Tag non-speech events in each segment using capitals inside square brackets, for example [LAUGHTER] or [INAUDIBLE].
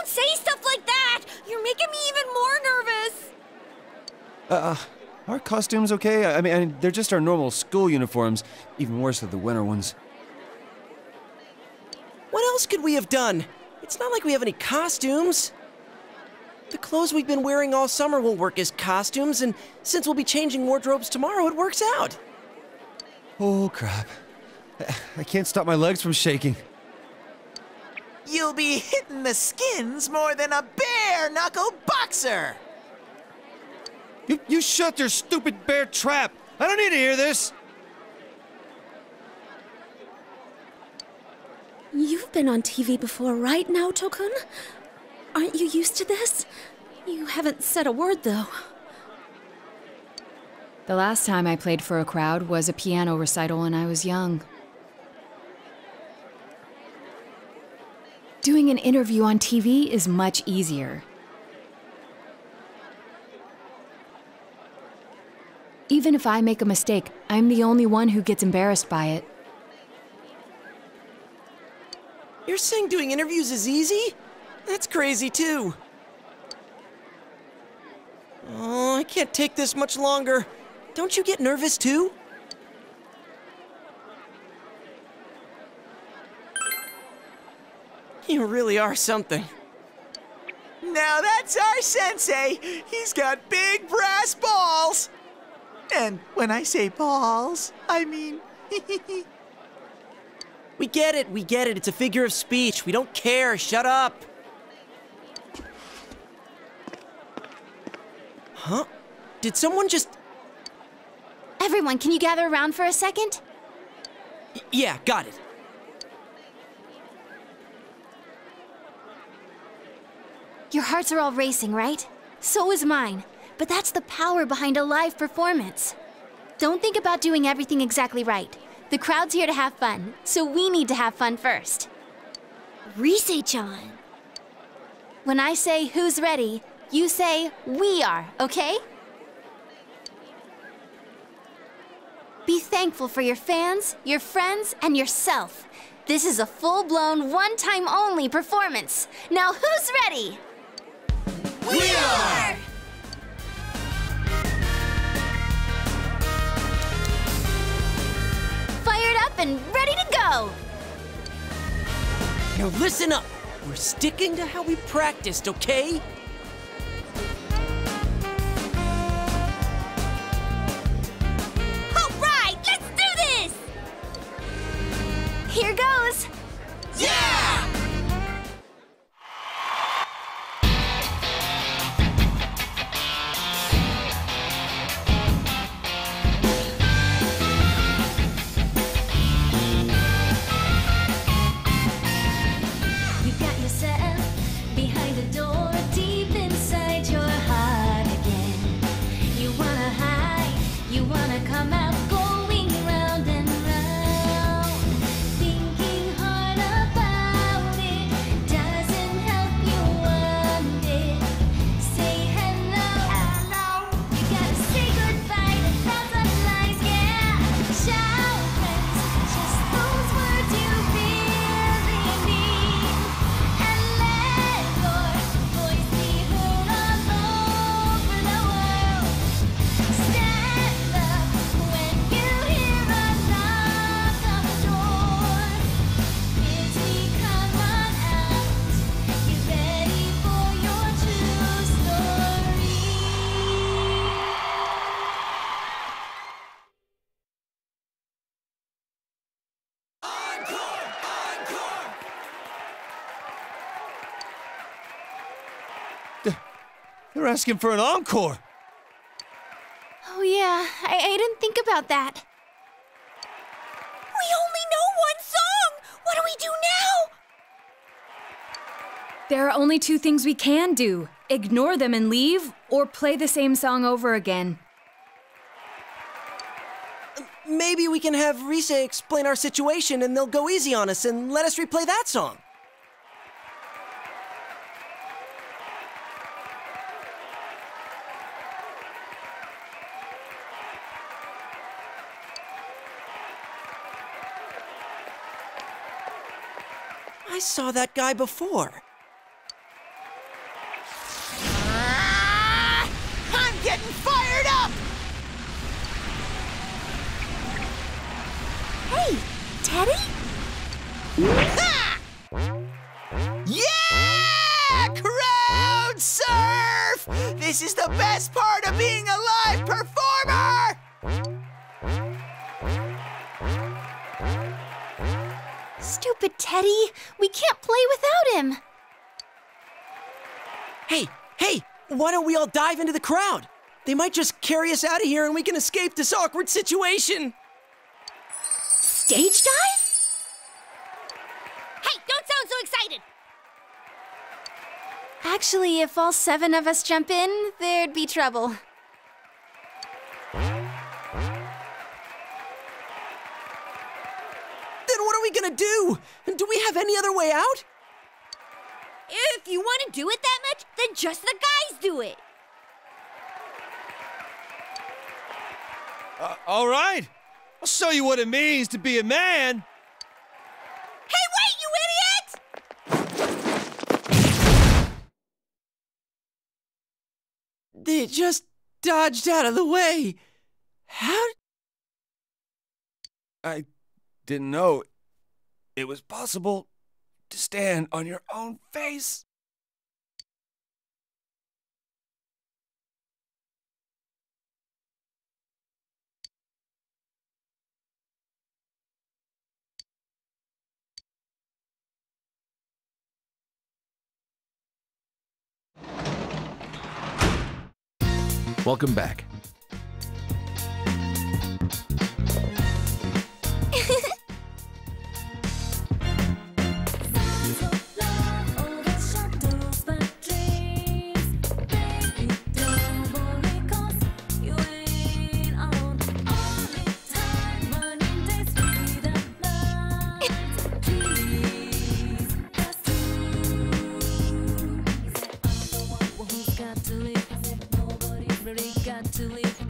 Don't say stuff like that! You're making me even more nervous! Uh, are costumes okay? I mean, I mean, they're just our normal school uniforms. Even worse are the winter ones. What else could we have done? It's not like we have any costumes. The clothes we've been wearing all summer will work as costumes, and since we'll be changing wardrobes tomorrow, it works out. Oh, crap. I can't stop my legs from shaking. You'll be hitting the skins more than a bare knuckle boxer! You, you shut your stupid bear trap! I don't need to hear this! You've been on TV before, right, Naoto-kun? Aren't you used to this? You haven't said a word, though. The last time I played for a crowd was a piano recital when I was young. Doing an interview on TV is much easier. Even if I make a mistake, I'm the only one who gets embarrassed by it. You're saying doing interviews is easy? That's crazy, too. Oh, I can't take this much longer. Don't you get nervous, too? [LAUGHS] You really are something. Now that's our sensei! He's got big brass balls! And when I say balls, I mean. [LAUGHS] we get it, we get it. It's a figure of speech. We don't care. Shut up. Huh? Did someone just. Everyone, can you gather around for a second? Y- yeah, got it. Your hearts are all racing, right? So is mine. But that's the power behind a live performance. Don't think about doing everything exactly right. The crowd's here to have fun, so we need to have fun first. Rise-chan. When I say who's ready, you say we are, okay? Be thankful for your fans, your friends, and yourself. This is a full-blown, one-time only performance. Now who's ready? We are! Fired up and ready to go! Now listen up. We're sticking to how we practiced, okay? They're asking for an encore! Oh, yeah, I, I didn't think about that. We only know one song! What do we do now? There are only two things we can do ignore them and leave, or play the same song over again. Maybe we can have Rise explain our situation and they'll go easy on us and let us replay that song. I saw that guy before. Teddy? Yeah! Crowd surf! This is the best part of being a live performer! Stupid Teddy. We can't play without him. Hey, hey, why don't we all dive into the crowd? They might just carry us out of here and we can escape this awkward situation. Stage dive? Hey, don't sound so excited! Actually, if all seven of us jump in, there'd be trouble. Then what are we gonna do? And do we have any other way out? If you want to do it that much, then just the guys do it. Uh, all right. I'll show you what it means to be a man. Hey, wait, you idiot! They just dodged out of the way. How? I didn't know it was possible to stand on your own face. Welcome back. Got to leave,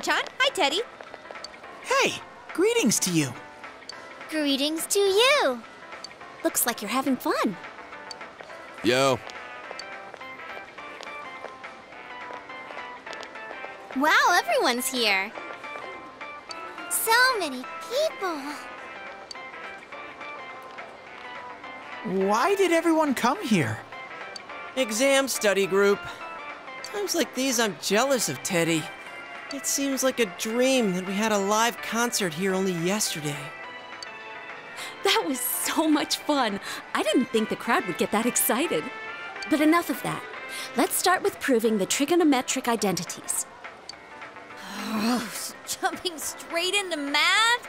hi, Nanako-chan. Hi, Teddy. Hey, greetings to you. Greetings to you. Looks like you're having fun. Yo. Wow, everyone's here. So many people. Why did everyone come here? Exam study group. Times like these, I'm jealous of Teddy. It seems like a dream that we had a live concert here only yesterday. That was so much fun. I didn't think the crowd would get that excited. But enough of that. Let's start with proving the trigonometric identities. Oh, [LAUGHS] Jumping straight into math?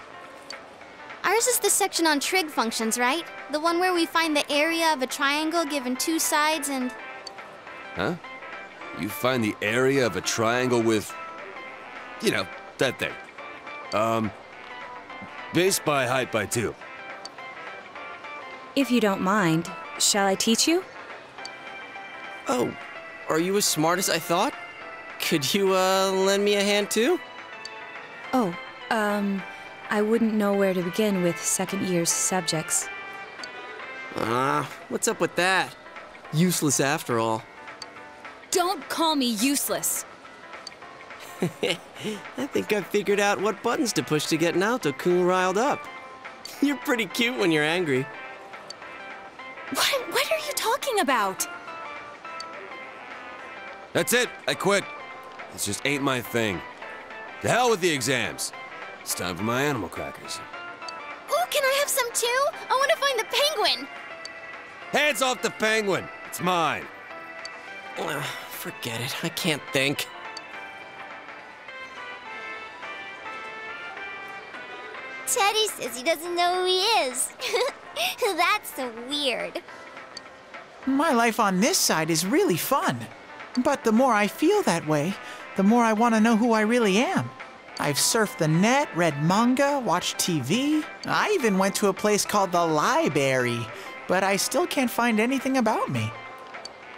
Ours is the section on trig functions, right? The one where we find the area of a triangle given two sides and. Huh? You find the area of a triangle with. You know, that thing. Um. Base by height by two. If you don't mind, shall I teach you? Oh, are you as smart as I thought? Could you, uh, lend me a hand too? Oh, um, I wouldn't know where to begin with second year's subjects. Ah, what's up with that? Useless after all. Don't call me useless. [LAUGHS] I think I figured out what buttons to push to get Naoto-kun riled up. [LAUGHS] You're pretty cute when you're angry. What, what are you talking about? That's it. I quit. This just ain't my thing. The hell with the exams. It's time for my animal crackers. Ooh, can I have some too? I want to find the penguin. Hands off the penguin. It's mine. Ugh, forget it. I can't think. Teddy says he doesn't know who he is. [LAUGHS] That's so weird. My life on this side is really fun. But the more I feel that way, the more I want to know who I really am. I've surfed the net, read manga, watched TV. I even went to a place called the Library, but I still can't find anything about me.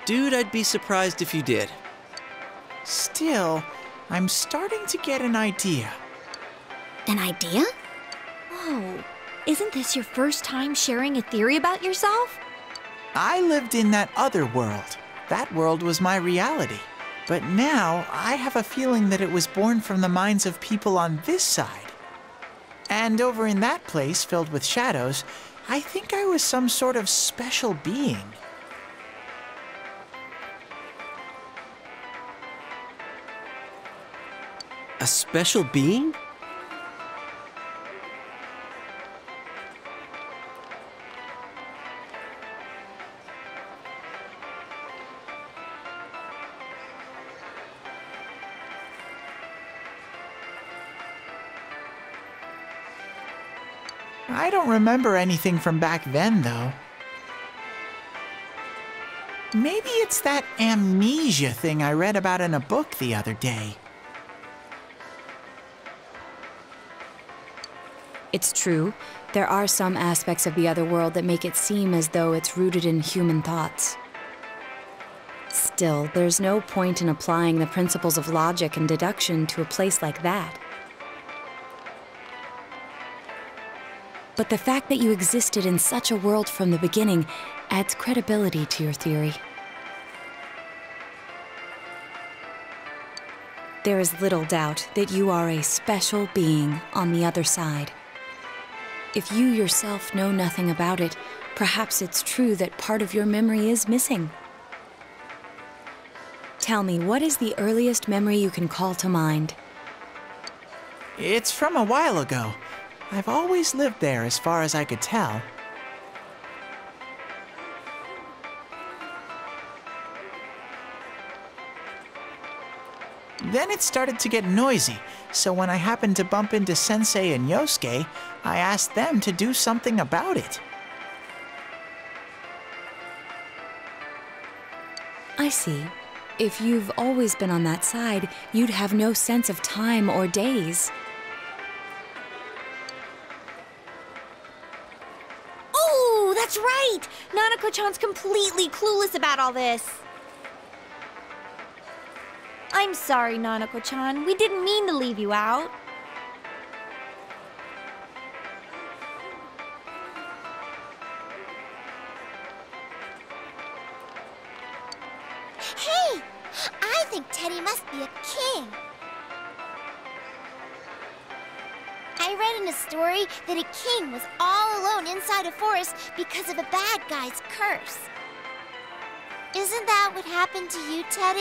Dude, I'd be surprised if you did. Still, I'm starting to get an idea. An idea? Whoa. Isn't this your first time sharing a theory about yourself? I lived in that other world. That world was my reality. But now I have a feeling that it was born from the minds of people on this side. And over in that place filled with shadows, I think I was some sort of special being. A special being? Remember anything from back then, though. Maybe it's that amnesia thing I read about in a book the other day. It's true, there are some aspects of the other world that make it seem as though it's rooted in human thoughts. Still, there's no point in applying the principles of logic and deduction to a place like that. But the fact that you existed in such a world from the beginning adds credibility to your theory. There is little doubt that you are a special being on the other side. If you yourself know nothing about it, perhaps it's true that part of your memory is missing. Tell me, what is the earliest memory you can call to mind? It's from a while ago. I've always lived there as far as I could tell. Then it started to get noisy, so when I happened to bump into Sensei and Yosuke, I asked them to do something about it. I see. If you've always been on that side, you'd have no sense of time or days. That's right! Nanako-chan's completely clueless about all this. I'm sorry, Nanako-chan. We didn't mean to leave you out. Hey! I think Teddy must be a king. I read in a story that a king was all inside a forest because of a bad guy's curse. Isn't that what happened to you, Teddy?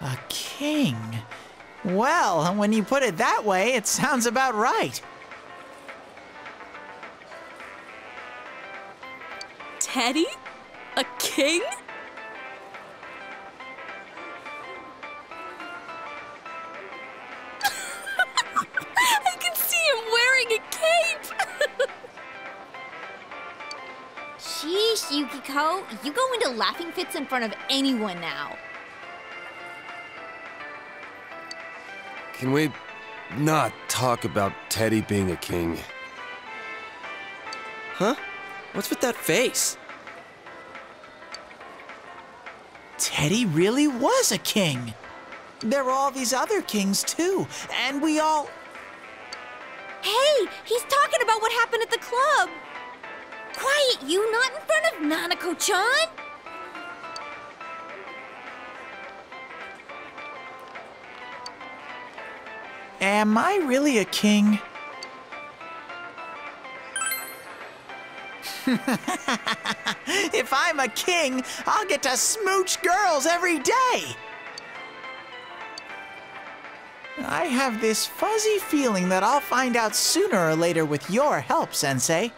A king? Well, when you put it that way, it sounds about right. Teddy? A king? You go into laughing fits in front of anyone now. Can we not talk about Teddy being a king? Huh? What's with that face? Teddy really was a king. There are all these other kings, too, and we all. Hey, he's talking about what happened at the club. Quiet, you, not in front of Nanako-chan. Am I really a king? [LAUGHS] if I'm a king, I'll get to smooch girls every day. I have this fuzzy feeling that I'll find out sooner or later with your help, Sensei.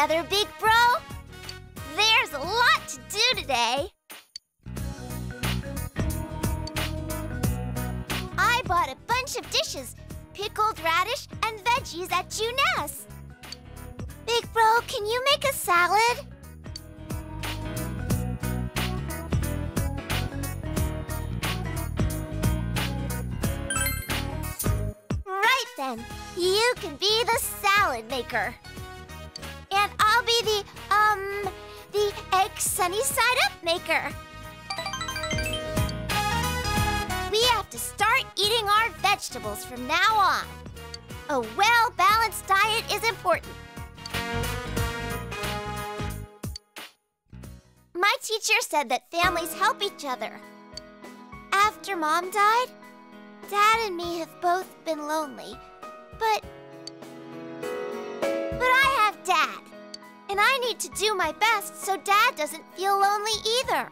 Together, big lonely, but. But I have Dad, and I need to do my best so Dad doesn't feel lonely either.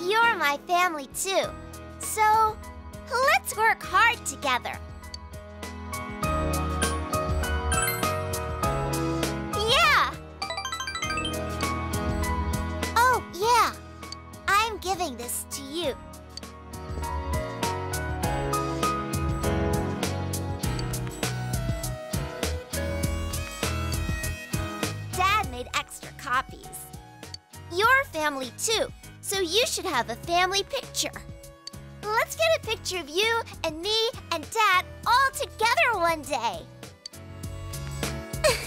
You're my family too, so let's work hard together. Family too, so you should have a family picture. Let's get a picture of you and me and Dad all together one day.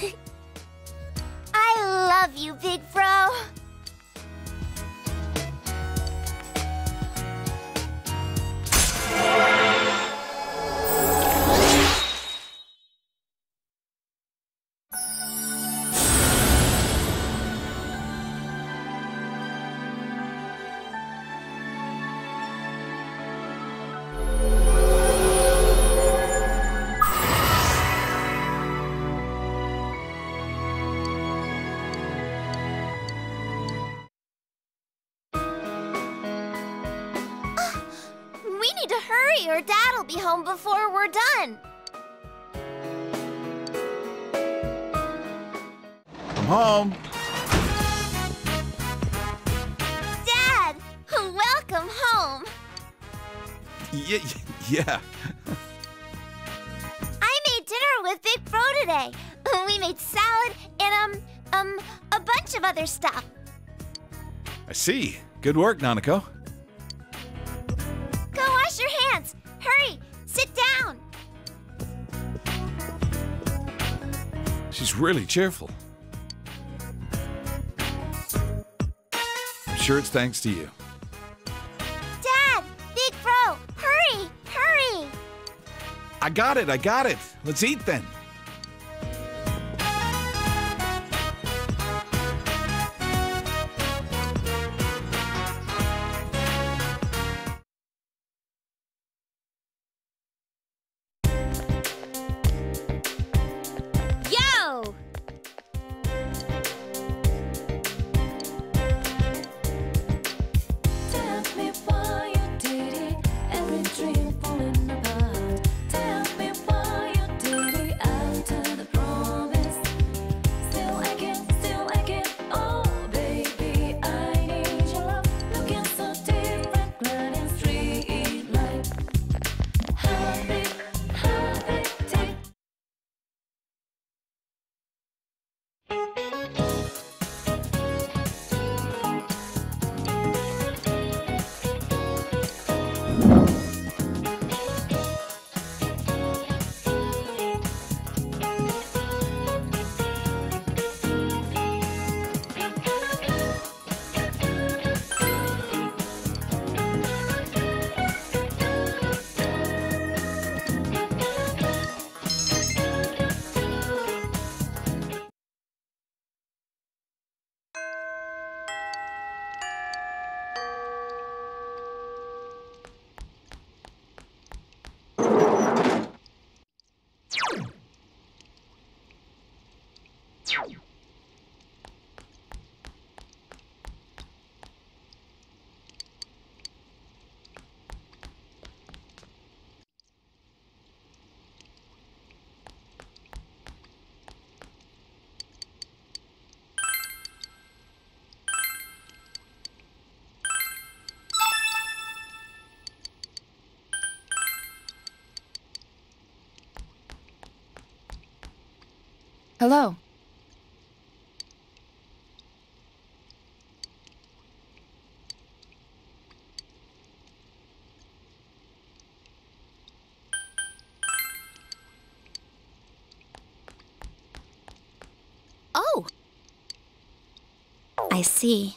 [LAUGHS] I love you, big bro. Before we're done. I'm home. Dad, welcome home. Y- [LAUGHS] yeah. I made dinner with Big Bro today. We made salad and um um a bunch of other stuff. I see. Good work, Nanako. Really cheerful. I'm sure it's thanks to you. Dad, Big Bro, hurry, hurry. I got it, I got it. Let's eat then. Hello. Oh! I see.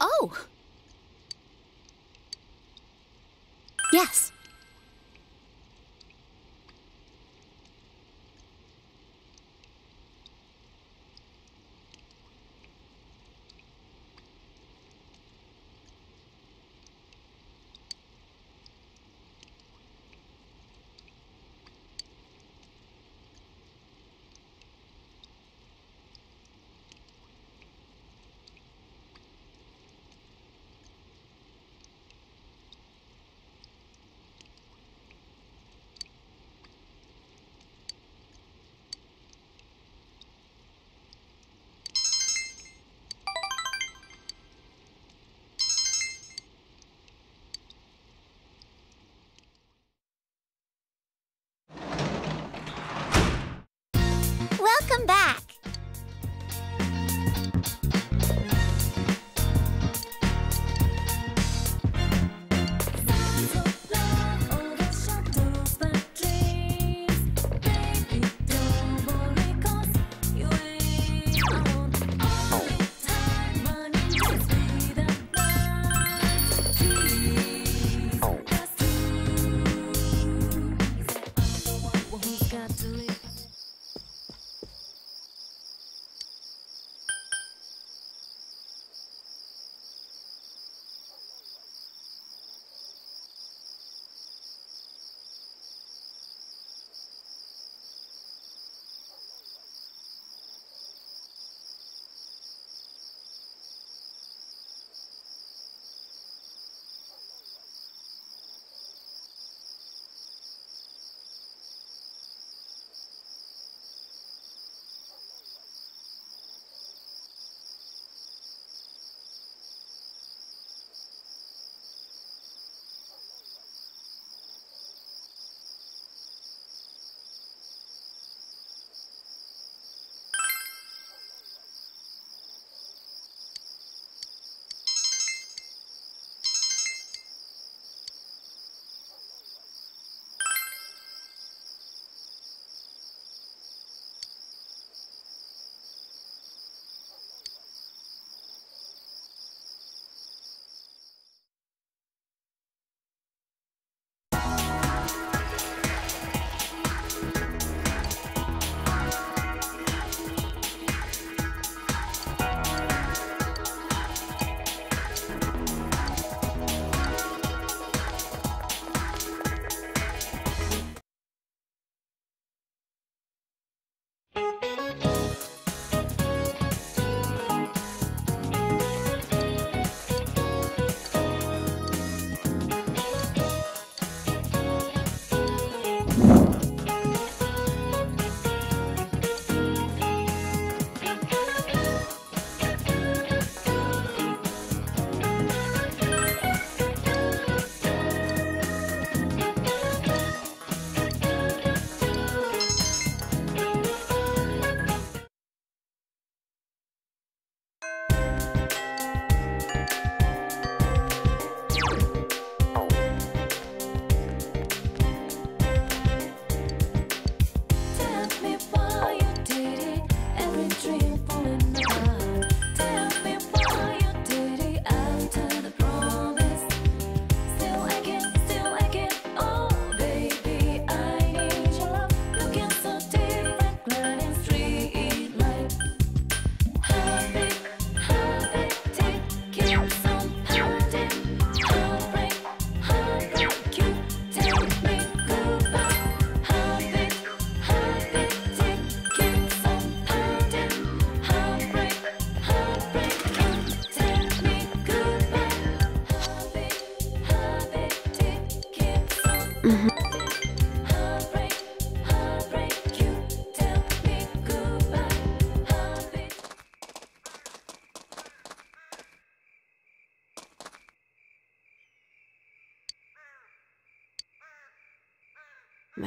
Oh! Yes.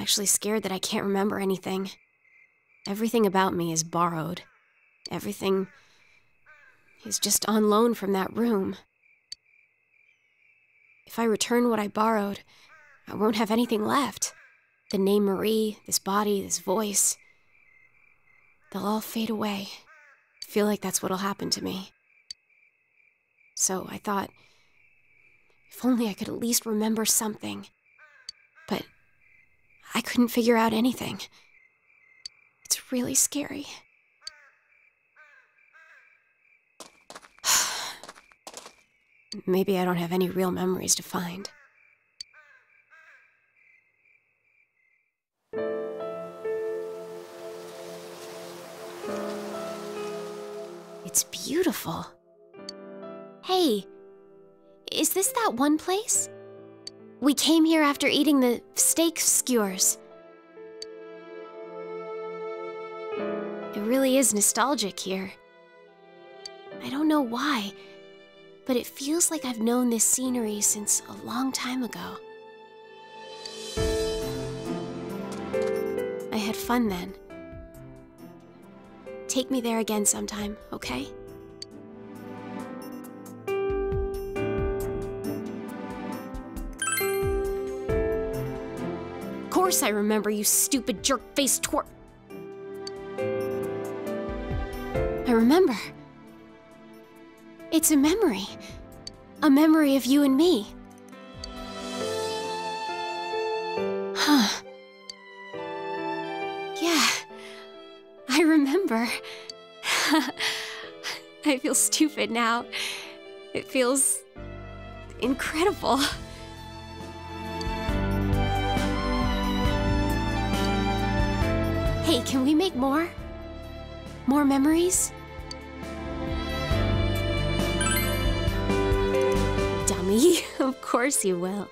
Actually scared that I can't remember anything. Everything about me is borrowed. Everything is just on loan from that room. If I return what I borrowed, I won't have anything left. The name Marie, this body, this voice, they'll all fade away. I feel like that's what'll happen to me. So I thought, if only I could at least remember something. I couldn't figure out anything. It's really scary. [SIGHS] Maybe I don't have any real memories to find. It's beautiful. Hey, is this that one place? We came here after eating the steak skewers. It really is nostalgic here. I don't know why, but it feels like I've known this scenery since a long time ago. I had fun then. Take me there again sometime, okay? Course I remember, you stupid jerk-faced twer- I remember. It's a memory. A memory of you and me. Huh. Yeah. I remember. [LAUGHS] I feel stupid now. It feels incredible. Hey, can we make more? More memories? Dummy, [LAUGHS] of course you will.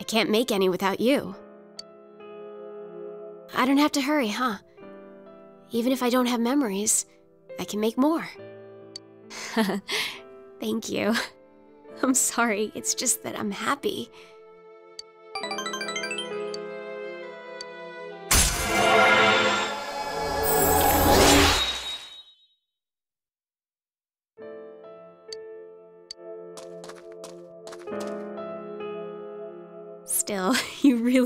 I can't make any without you. I don't have to hurry, huh? Even if I don't have memories, I can make more. [LAUGHS] Thank you. [LAUGHS] I'm sorry, it's just that I'm happy.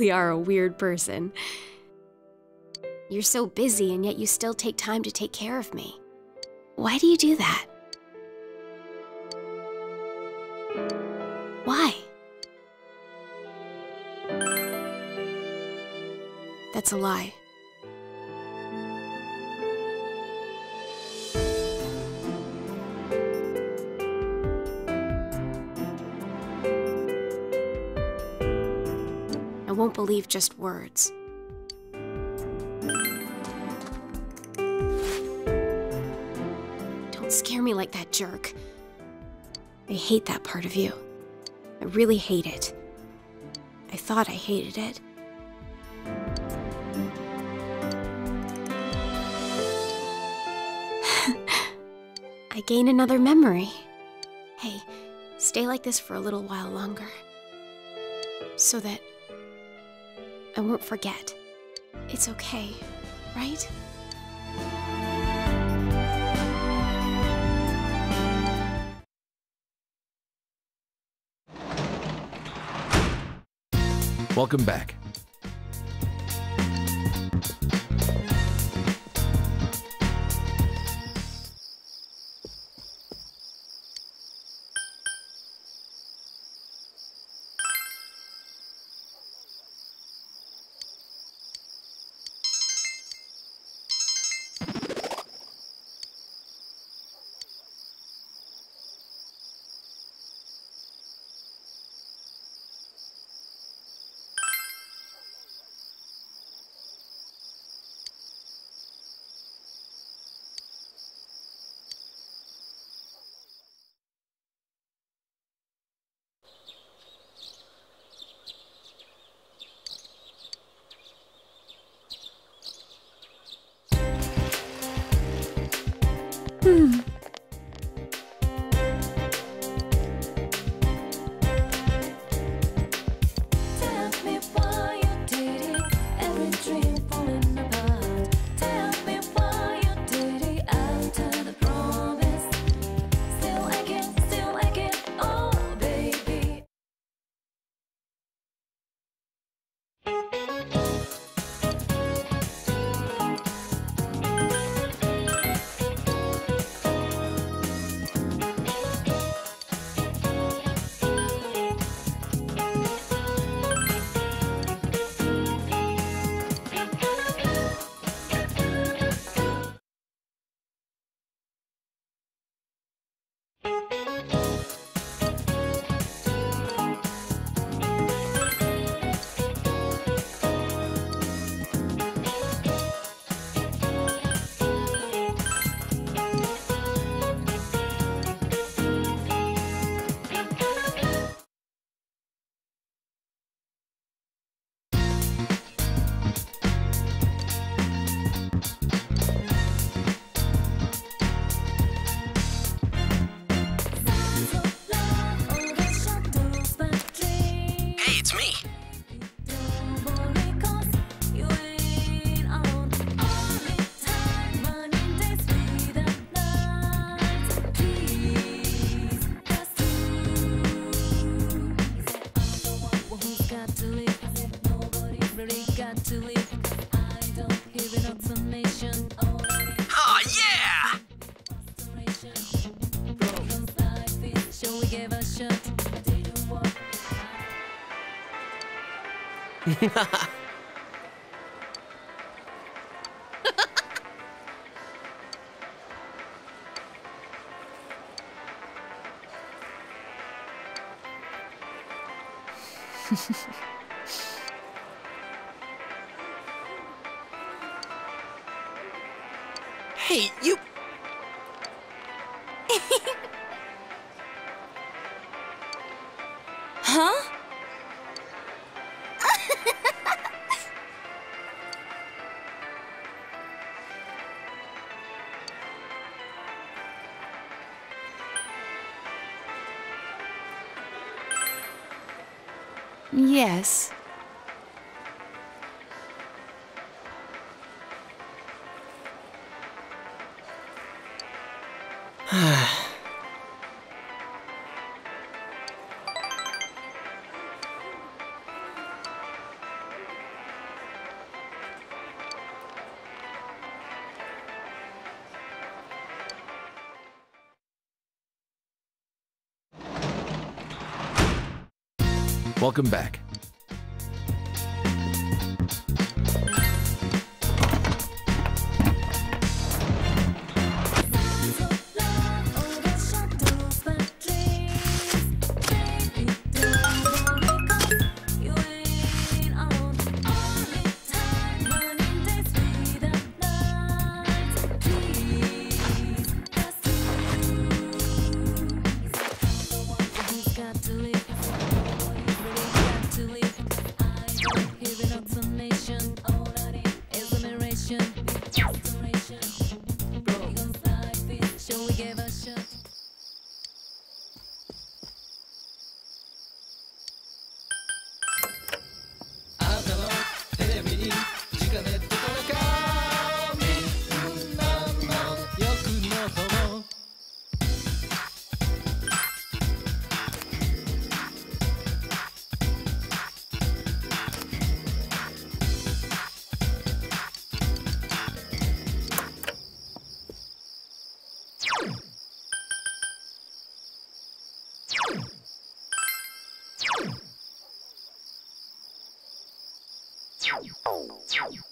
Really are a weird person. You're so busy, and yet you still take time to take care of me. Why do you do that? Why? That's a lie. Won't believe just words. Don't scare me like that, jerk. I hate that part of you. I really hate it. I thought I hated it. [LAUGHS] I gain another memory. Hey, stay like this for a little while longer. So that I won't forget. It's okay, right? Welcome back. You. [LAUGHS] Huh? Yes. Welcome back. Yeah.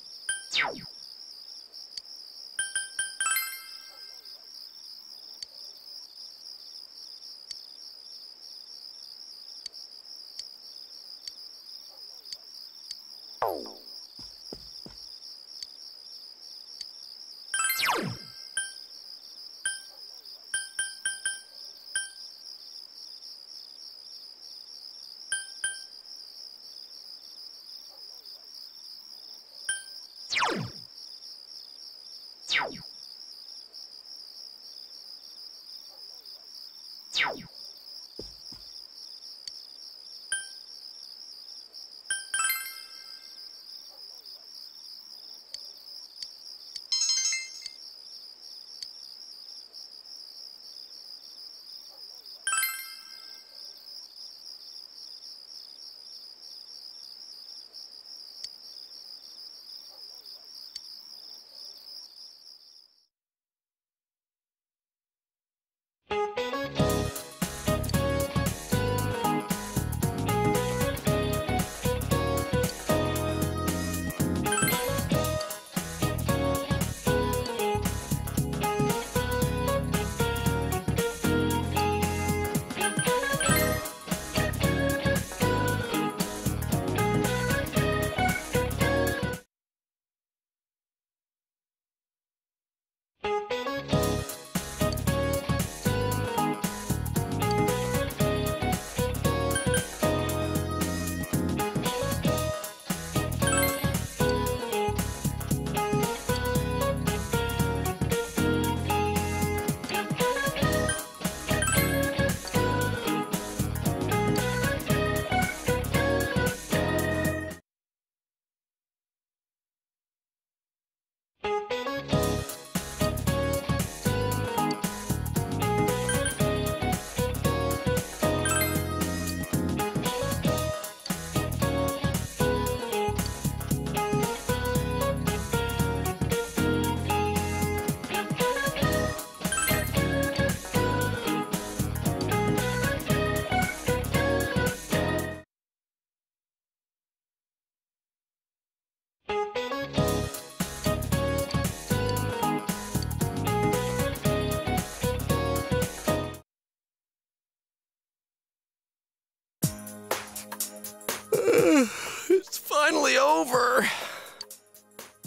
Finally over.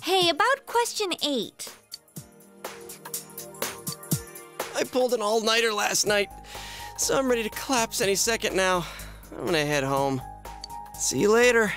Hey, about question eight. I pulled an all nighter last night, so I'm ready to collapse any second now. I'm gonna head home. See you later.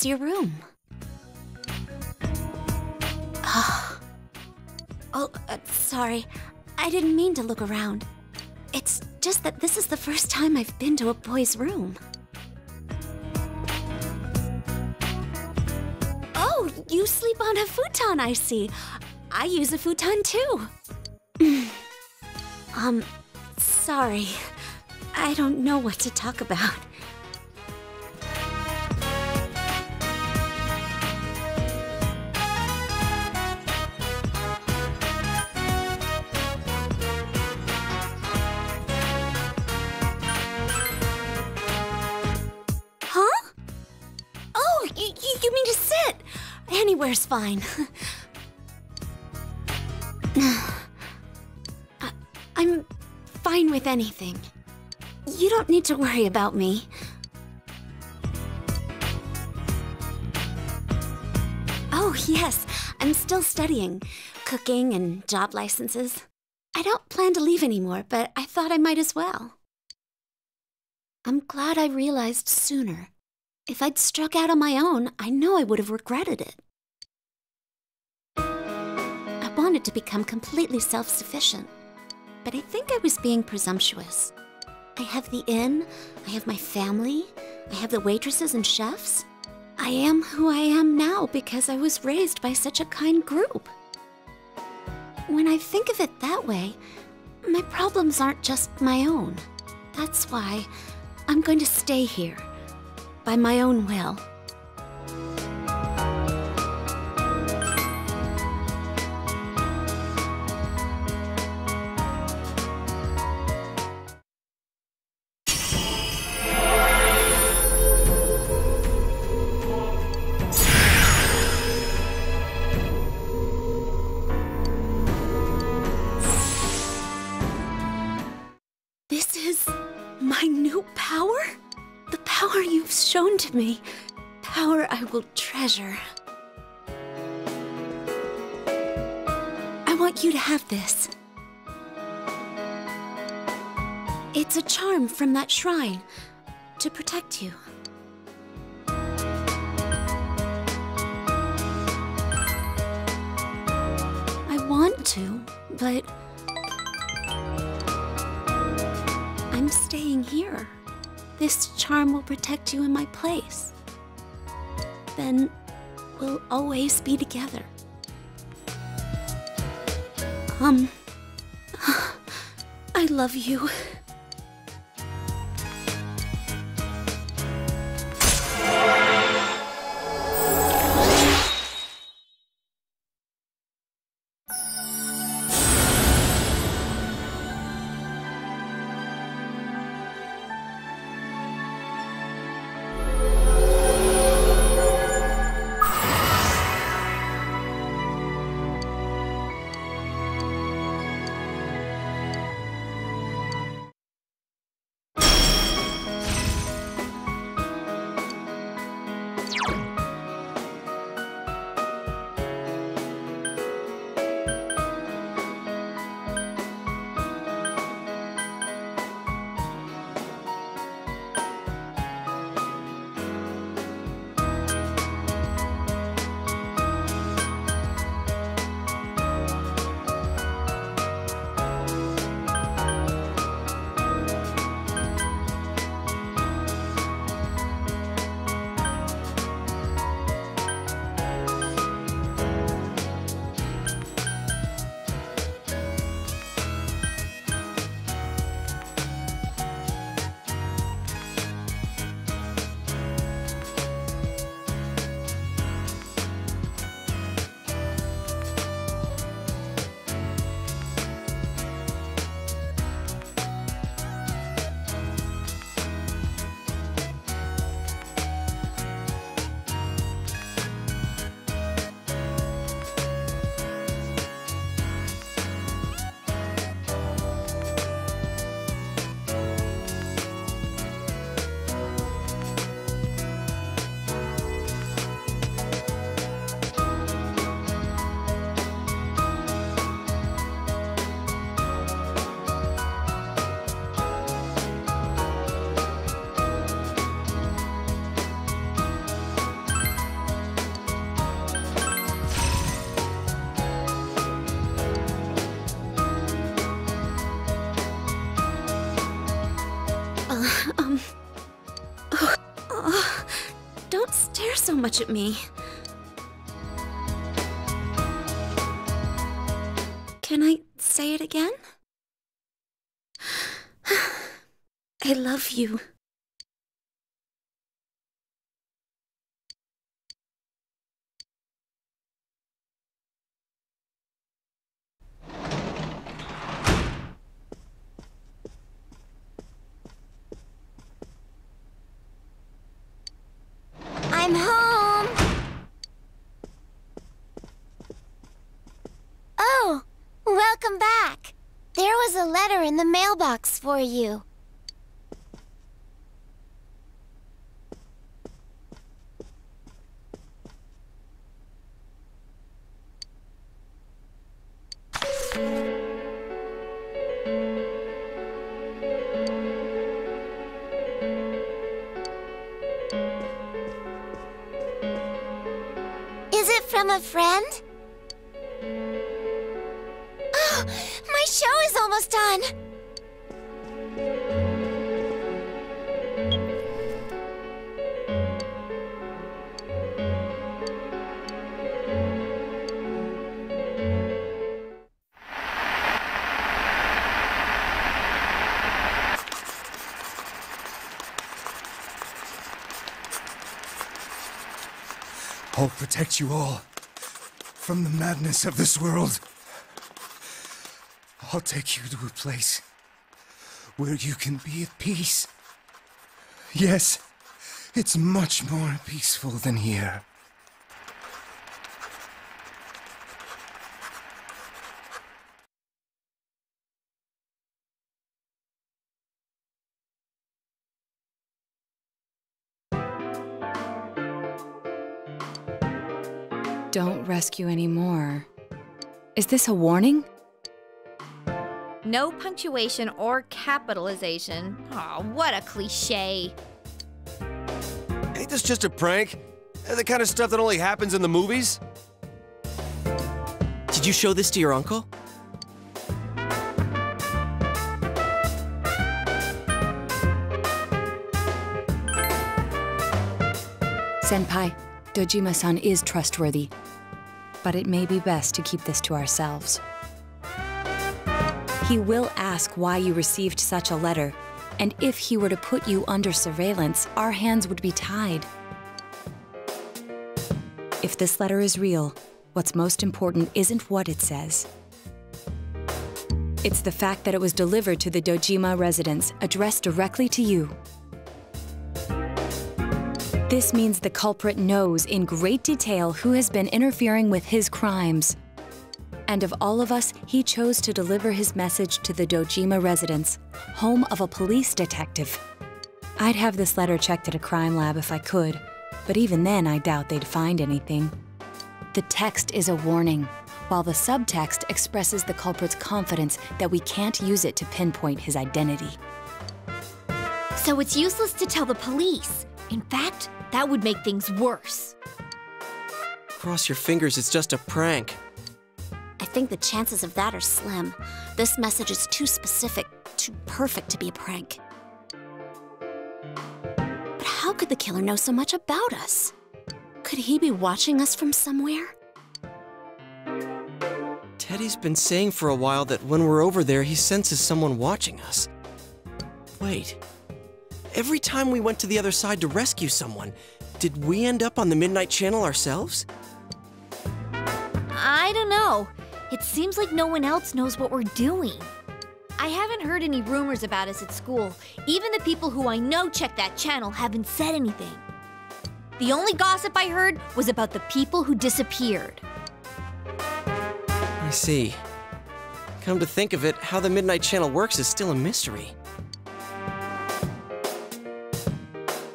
Is your room. Ah. oh, uh, sorry. I didn't mean to look around. It's just that this is the first time I've been to a boy's room. Oh, you sleep on a futon, I see. I use a futon too. [CLEARS THROAT] um, sorry. I don't know what to talk about. Fine. [SIGHS] I- I'm fine with anything. You don't need to worry about me. Oh, yes, I'm still studying cooking and job licenses. I don't plan to leave anymore, but I thought I might as well. I'm glad I realized sooner. If I'd struck out on my own, I know I would have regretted it. Wanted to become completely self sufficient, but I think I was being presumptuous. I have the inn, I have my family, I have the waitresses and chefs. I am who I am now because I was raised by such a kind group. When I think of it that way, my problems aren't just my own. That's why I'm going to stay here, by my own will. Me. Power I will treasure. I want you to have this. It's a charm from that shrine to protect you. I want to, but I'm staying here. This charm will protect you in my place. Then we'll always be together. Um, [SIGHS] I love you. Much at me. Can I say it again? [SIGHS] I love you. I'm home. Oh, welcome back. There was a letter mailbox for you. You all from the madness of this world. I'll take you to a place where you can be at peace. Yes, it's much more peaceful than here. Don't rescue anymore. Is this a warning? No punctuation or capitalization. Oh, what a cliche. Ain't this just a prank? The kind of stuff that only happens in the movies? Did you show this to your uncle? Senpai, Dojima-san is trustworthy. But it may be best to keep this to ourselves. He will ask why you received such a letter, and if he were to put you under surveillance, our hands would be tied. If this letter is real, what's most important isn't what it says. It's the fact that it was delivered to the Dojima residence, addressed directly to you. This means the culprit knows in great detail who has been interfering with his crimes. And of all of us, he chose to deliver his message to the Dojima residence, home of a police detective. I'd have this letter checked at a crime lab if I could, but even then I doubt they'd find anything. The text is a warning, while the subtext expresses the culprit's confidence that we can't use it to pinpoint his identity. So it's useless to tell the police. In fact, that would make things worse. Cross your fingers, it's just a prank. I think the chances of that are slim. This message is too specific, too perfect to be a prank. But how could the killer know so much about us? Could he be watching us from somewhere? Teddy's been saying for a while that when we're over there, he senses someone watching us. Wait. Every time we went to the other side to rescue someone, did we end up on the Midnight Channel ourselves? I don't know. It seems like no one else knows what we're doing. I haven't heard any rumors about us at school. Even the people who I know check that channel haven't said anything. The only gossip I heard was about the people who disappeared. I see. Come to think of it, how the Midnight Channel works is still a mystery.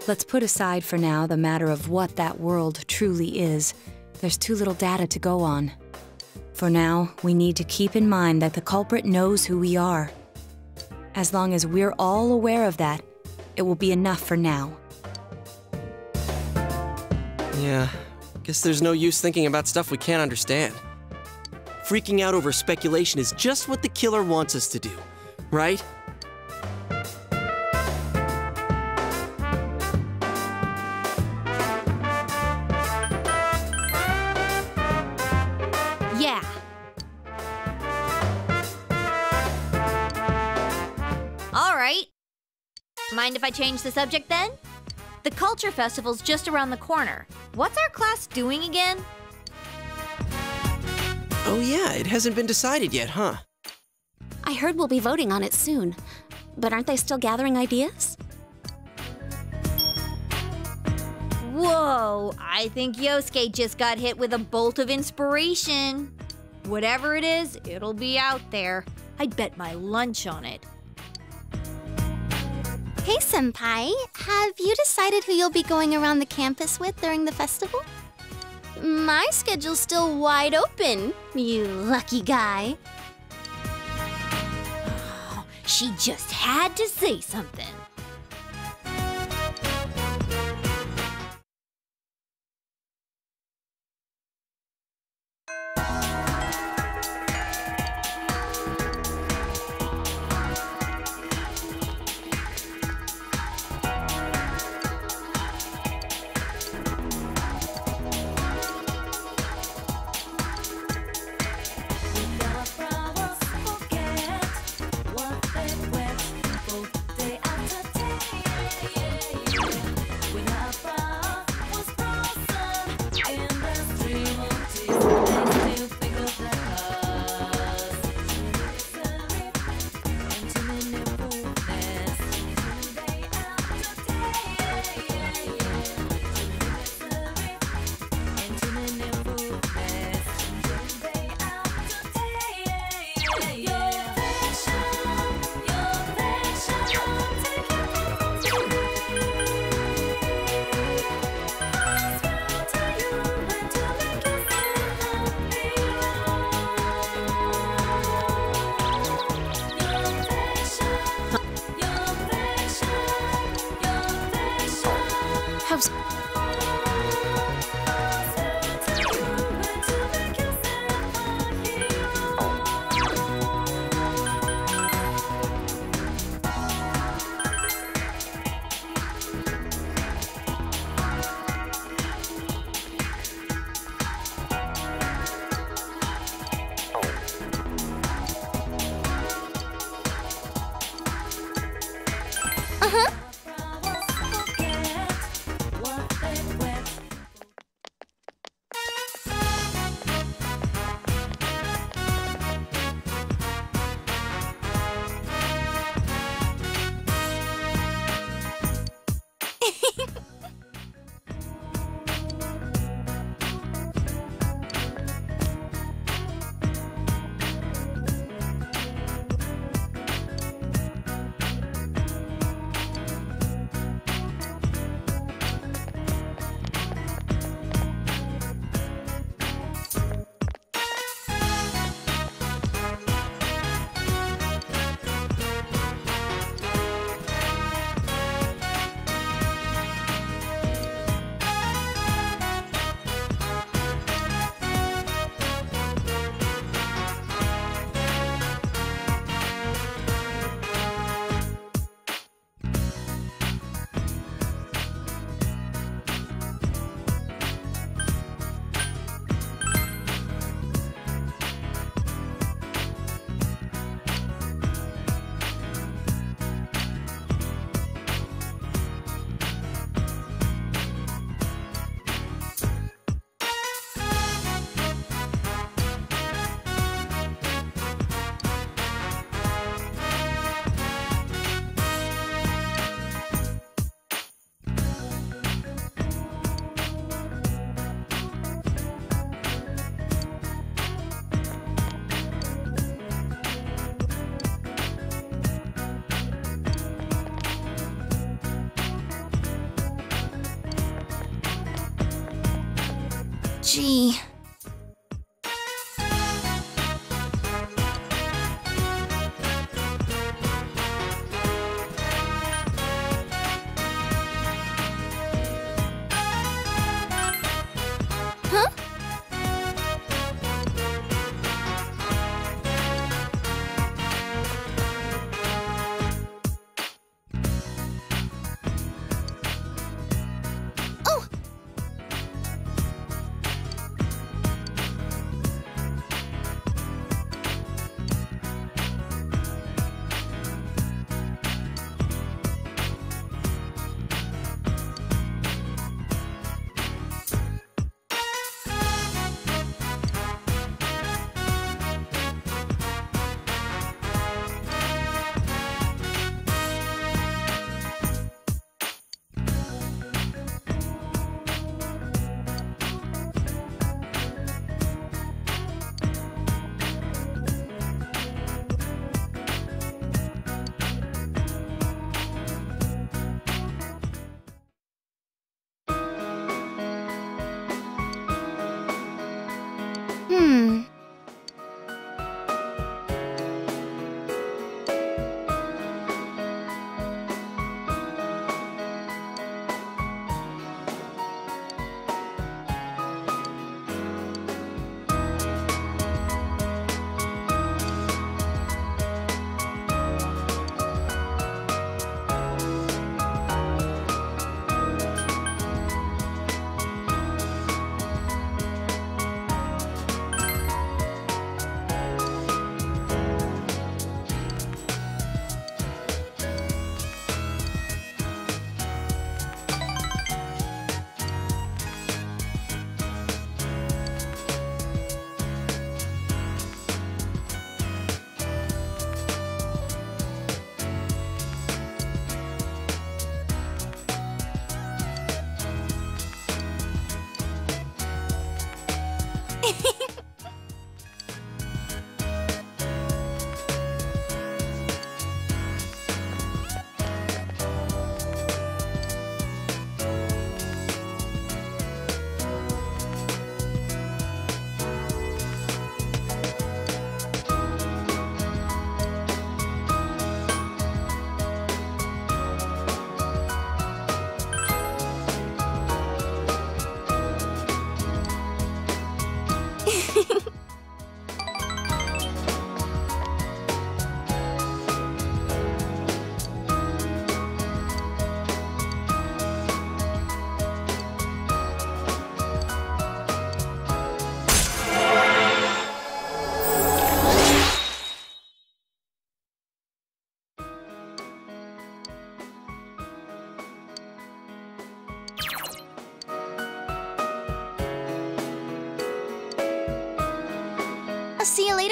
Let's put aside for now the matter of what that world truly is. There's too little data to go on. For now, we need to keep in mind that the culprit knows who we are. As long as we're all aware of that, it will be enough for now. Yeah, guess there's no use thinking about stuff we can't understand. Freaking out over speculation is just what the killer wants us to do, right? Mind if I change the subject then? The Culture Festival's just around the corner. What's our class doing again? Oh, yeah, it hasn't been decided yet, huh? I heard we'll be voting on it soon. But aren't they still gathering ideas? Whoa, I think Yosuke just got hit with a bolt of inspiration. Whatever it is, it'll be out there. I'd bet my lunch on it. Hey, Senpai, have you decided who you'll be going around the campus with during the festival? My schedule's still wide open, you lucky guy. [GASPS] She just had to say something.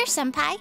Senpai.